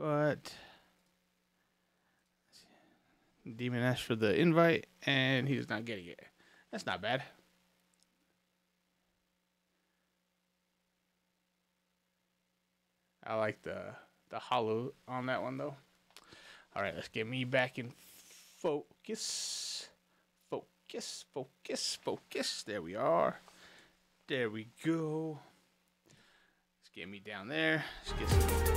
But Demon asked for the invite and he's not getting it. That's not bad. I like the the hollow on that one though. All right, let's get me back in focus. Focus, focus, focus. There we are. There we go. Let's get me down there. Let's get some